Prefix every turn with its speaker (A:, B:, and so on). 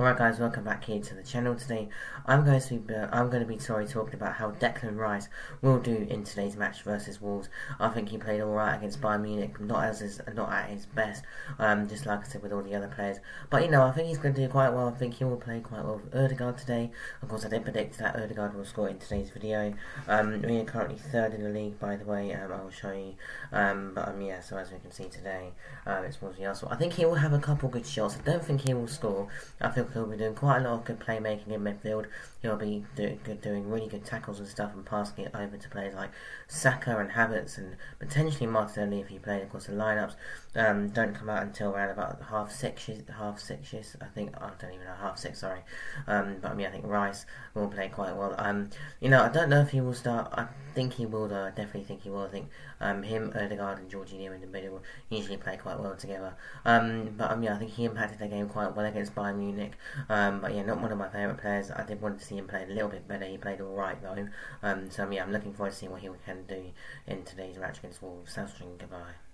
A: Alright guys, welcome back here to the channel today. I'm going to be, uh, I'm going to be sorry talking about how Declan Rice will do in today's match versus Wolves. I think he played alright against Bayern Munich, not as his, not at his best, um, just like I said with all the other players. But you know, I think he's going to do quite well. I think he will play quite well with Odegaard today. Of course, I did predict that Odegaard will score in today's video. Um, we are currently third in the league, by the way. Um, I will show you. Um, but um, yeah, so as we can see today, um, it's Wolves Arsenal. I think he will have a couple good shots. I don't think he will score. I think he'll be doing quite a lot of good playmaking in midfield. He'll be do, good, doing really good tackles and stuff and passing it over to players like Saka and Havertz and potentially Martinelli if he. Of course, the lineups um, don't come out until around about half six, half six. I think I don't even know half six. Sorry, um, but I mean I think Rice will play quite well. Um, you know I don't know if he will start. I think he will though. I definitely think he will. I think um, him, Odegaard, and Jorginho in the middle usually play quite well together. Um, but um, yeah, I think he impacted the game quite well against Bayern Munich. Um, but yeah, not one of my favourite players. I did want to see him play a little bit better. He played all right though. Um, so yeah, I'm looking forward to seeing what he can do in today's match against Wolves. Thanks goodbye.